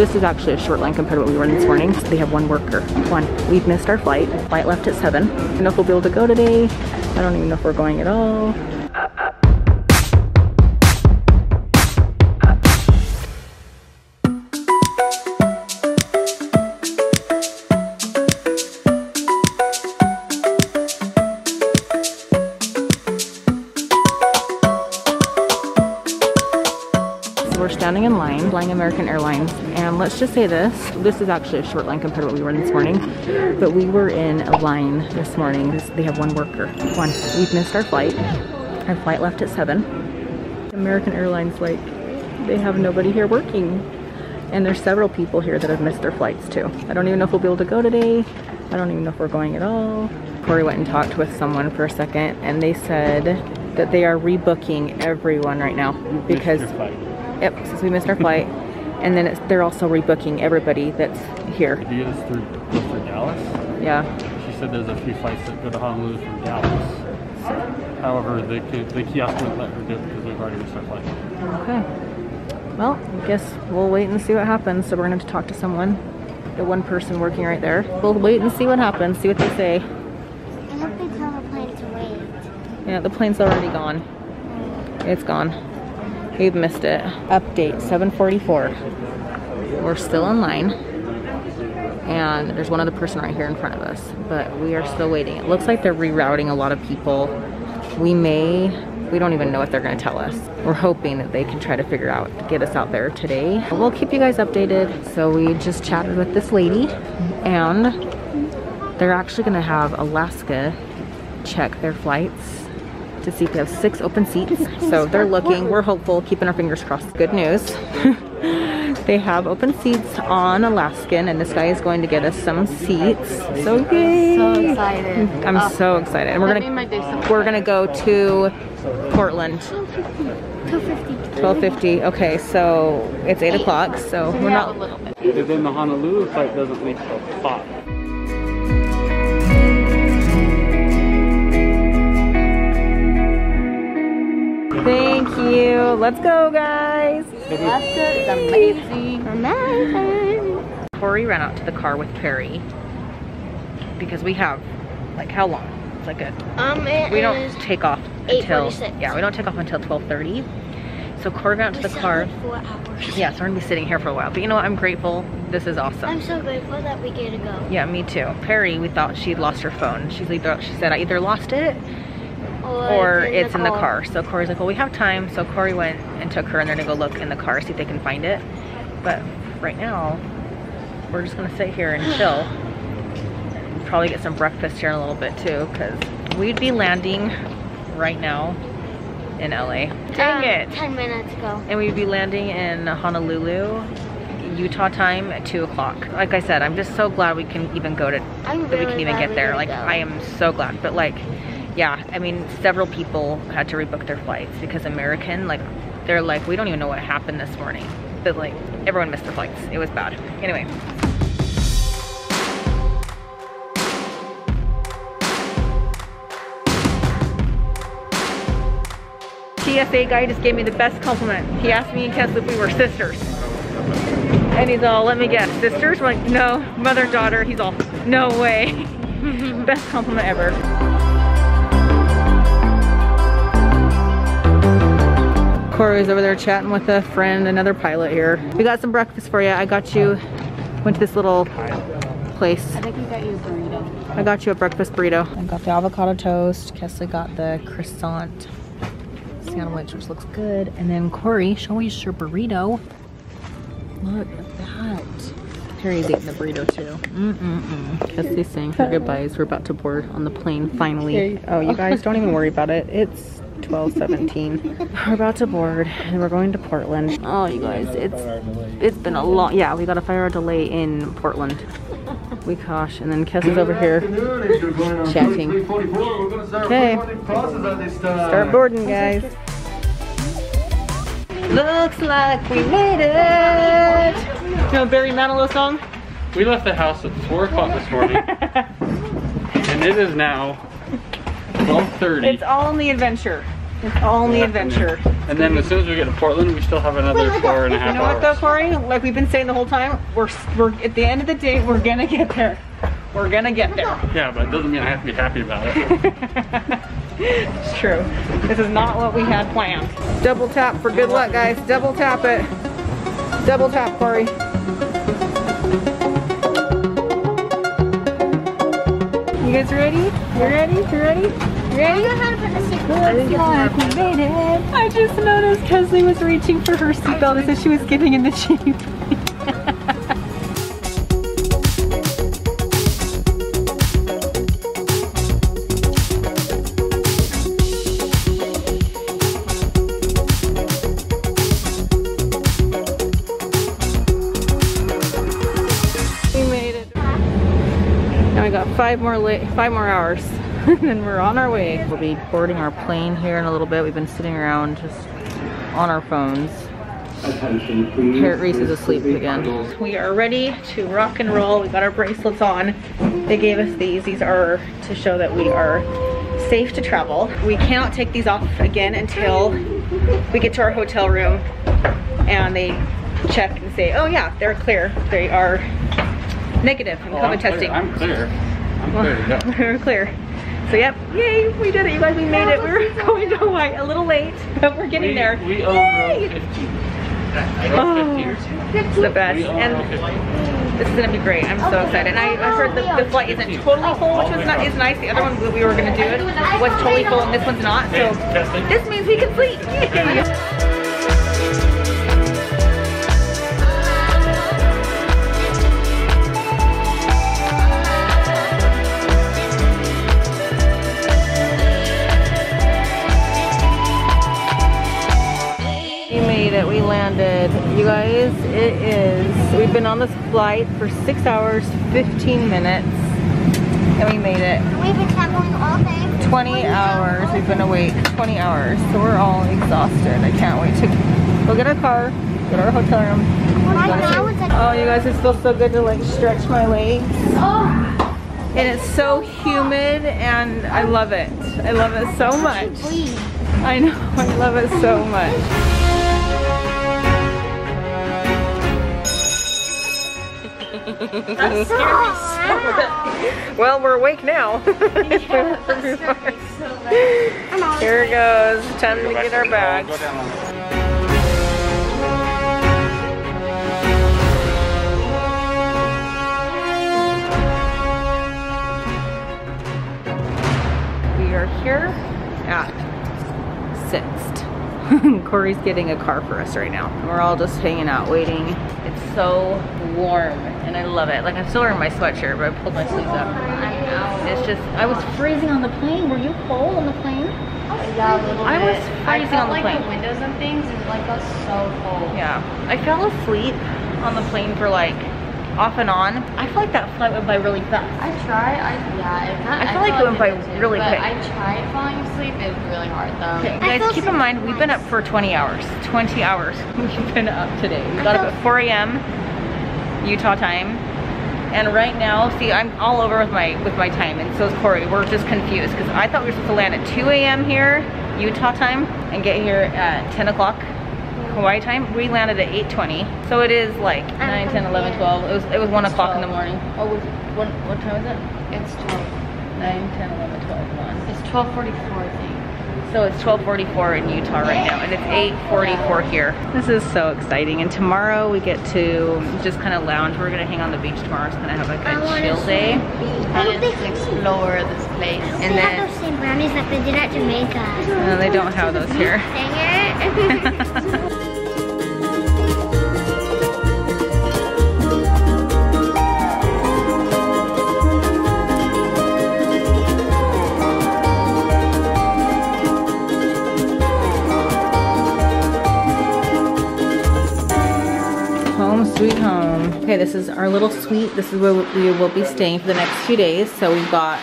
This is actually a short line compared to what we were in this morning. So they have one worker. One. We've missed our flight. Flight left at 7. I don't know if we'll be able to go today. I don't even know if we're going at all. Standing in line, flying American Airlines, and let's just say this, this is actually a short line compared to what we were in this morning, but we were in a line this morning. They have one worker. One. We've missed our flight. Our flight left at 7. American Airlines, like, they have nobody here working. And there's several people here that have missed their flights too. I don't even know if we'll be able to go today. I don't even know if we're going at all. Corey went and talked with someone for a second, and they said that they are rebooking everyone right now because Yep, since we missed our flight. And then it's, they're also rebooking everybody that's here. Do you get through, through Dallas? Yeah. She said there's a few flights that go to Honolulu from Dallas. However, they could, the kiosk wouldn't let her do it because we've already missed our flight. Okay. Well, I guess we'll wait and see what happens. So we're going to have to talk to someone. The one person working right there. We'll wait and see what happens, see what they say. I hope they tell the plane to wait. Yeah, the plane's already gone. It's gone. We've missed it. Update 744. We're still in line. And there's one other person right here in front of us, but we are still waiting. It looks like they're rerouting a lot of people. We may, we don't even know what they're gonna tell us. We're hoping that they can try to figure out, get us out there today. We'll keep you guys updated. So we just chatted with this lady and they're actually gonna have Alaska check their flights to see if we have six open seats. So they're looking, we're hopeful, keeping our fingers crossed. Good news. they have open seats on Alaskan and this guy is going to get us some seats. So yay! So excited. I'm Oh. so excited. And we're That made my day so gonna much we're gonna go to Portland. 250. 1250. Okay, so it's eight o'clock, so we're Yeah, a not little bit. And then the Honolulu flight doesn't leave till 5. You. Let's go guys. Alaska is amazing. Amazing. Corey ran out to the car with Perri because we have like how long? It's like a Um, it we don't is take off until 8:46. yeah we don't take off until 12:30. So Corey ran out to the car. Four hours. Yeah, so we're gonna be sitting here for a while. But you know what? I'm grateful. This is awesome. I'm so grateful that we get to go. Yeah, me too. Perri, we thought she'd lost her phone. She's either she said I either lost it or it's in the car. So Corey's like, well, we have time. So Corey went and took her and they're gonna go look in the car, see if they can find it. But right now, we're just gonna sit here and chill. Probably get some breakfast here in a little bit too, because we'd be landing right now in LA. Dang Um, it! Ten minutes ago. And we'd be landing in Honolulu, Utah time at two o'clock. Like I said, I'm just so glad we can even go to I'm that we can even get there. Like go. I am so glad. But like, yeah, I mean, several people had to rebook their flights because American, like, they're like, we don't even know what happened this morning. But like, everyone missed their flights. It was bad. Anyway. TSA guy just gave me the best compliment. He asked me and Kess if we were sisters. And he's all, let me guess, sisters? We're like, no, mother and daughter. He's all, no way. Best compliment ever. Corey's over there chatting with a friend, another pilot here. We got some breakfast for you. I got you, went to this little place. I think we got you a burrito. I got you a breakfast burrito. I got the avocado toast. Kesley got the croissant sandwich, which looks good. And then Corey, show us your burrito. Look at that. Harry's eating the burrito too. Mm-mm-mm. Kesley's saying her goodbyes. We're about to board on the plane finally. Oh, you guys don't even worry about it. It's 12:17. We're about to board and we're going to Portland. Oh, you guys, it's it's been a long. Yeah, we got a five-hour delay in Portland. We gosh, and then Kesley's over here chatting. Okay, start boarding, guys. Looks like we made it. You know Barry Manilow song? We left the house at 4 o'clock this morning, and it is now 12.30. It's all in the adventure. It's all in the adventure. And then as soon as we get to Portland, we still have another four and a half You know what though, Corey? Like we've been saying the whole time, we're, we're at the end of the day, we're gonna get there. We're gonna get there. Yeah, but it doesn't mean I have to be happy about it. It's true. This is not what we had planned. Double tap for good luck, guys. Double tap it. Double tap, Corey. You guys ready? You ready? You ready? You ready? how to put the seatbelt. we made it. I just noticed Kesley was reaching for her seatbelt as if she was getting in the Jeep. We made it. Now we got five more five more hours, and then we're on our way. We'll be boarding our plane here in a little bit. We've been sitting around just on our phones. Here, Reese is asleep again. We are ready to rock and roll. We got our bracelets on. They gave us these. These are to show that we are safe to travel. We cannot take these off again until we get to our hotel room and they check and say, oh yeah, they're clear. They are negative from Oh, I'm COVID clear. testing. I'm clear. I'm clear to go. We're clear. So yep, yay, we did it, you guys, we made it. We were going to Hawaii a little late, but we're getting we, there. We own Yay! row 15. Oh, Row 15. it's the best. We And this is gonna be great. I'm so excited. And I, I heard the, the flight isn't totally full, which was oh, not, is nice. The other one that we were gonna do it was totally full oh. and this one's not. So this means we can sleep. Yay! it. We landed. You guys, it is. We've been on this flight for six hours, 15 minutes, and we made it. We've been traveling all day. 20 hours. We've been awake 20 hours, so we're all exhausted. I can't wait to go get our car, get our hotel room. Right now it's like, Oh, you guys, it feels so good to like stretch my legs. oh, And it's so humid, and I love it. I love it so much. I know, I love it so much. Well, we're awake now. Here it goes. Time to get our bags. down on it. We are here at Sixth. Corey's getting a car for us right now. We're all just hanging out, waiting. It's so warm, and I love it. Like I'm still wearing my sweatshirt, but I pulled my sleeves up. It's just, I was freezing on the plane. Were you cold on the plane? Yeah, a little I bit. was I freezing felt on the like plane. the windows and things is like got so cold. Yeah, I fell asleep on the plane for like off and on. I feel like that flight went by really fast. I try. I yeah. It kind I feel like it went by too, really but quick. I tried falling asleep. It was really hard though. Okay, guys, feel keep in mind we've been up for 20 hours. 20 hours we've been up today. We got up at 4 a.m. Utah time, and right now, see, I'm all over with my with my time, and so is Corey. We're just confused because I thought we were supposed to land at 2 a.m. here, Utah time, and get here at 10 o'clock. Hawaii time, we landed at 8.20. So it is like 9, 10, 11, 12. It was, it was 1 o'clock in the morning. Oh, was, what, what time is it? It's 12. 9, 10, 11, 12, 1. It's 12:44, I think. So it's 12:44 in Utah right now, and it's 8:44 here. This is so exciting. And tomorrow we get to just kind of lounge. We're gonna hang on the beach tomorrow. Just kind of have like I a wanna chill day. And just explore this place. And they then have those same brownies that they did at Jamaica. no, they don't have those here. sweet home. Okay, this is our little suite. This is where we will be staying for the next few days. So we've got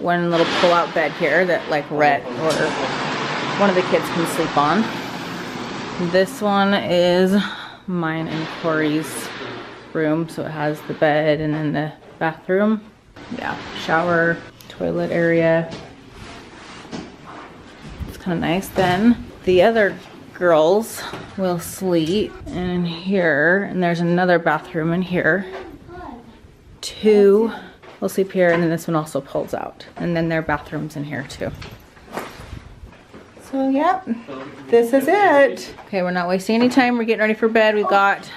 one little pull-out bed here that like Rhett or one of the kids can sleep on. This one is mine and Corey's room. So it has the bed and then the bathroom. Yeah, shower, toilet area. It's kind kind of nice. Then the other girls will sleep in here, and there's another bathroom in here. Two will sleep here, and then this one also pulls out. And then their bathrooms in here too. So yep, this is it. Okay, we're not wasting any time. We're getting ready for bed. We've got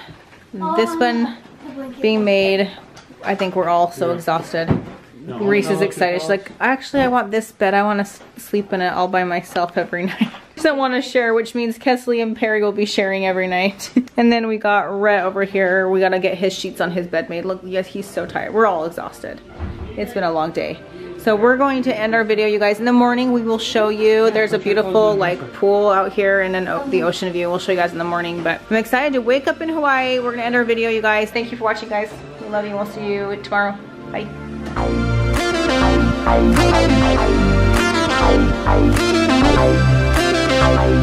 this one being made. I think we're all so exhausted. Reese is excited. She's like, actually, I want this bed. I want to sleep in it all by myself every night. Want to share, which means Kesley and Perri will be sharing every night. and then we got Rhett over here. We got to get his sheets on his bed made. Look, yes, he's so tired. We're all exhausted. It's been a long day. So we're going to end our video, you guys. In the morning, we will show you. There's a beautiful like pool out here and then the ocean view. We'll show you guys in the morning. But I'm excited to wake up in Hawaii. We're to end our video, you guys. Thank you for watching, guys. We love you. We'll see you tomorrow. Bye. Bye.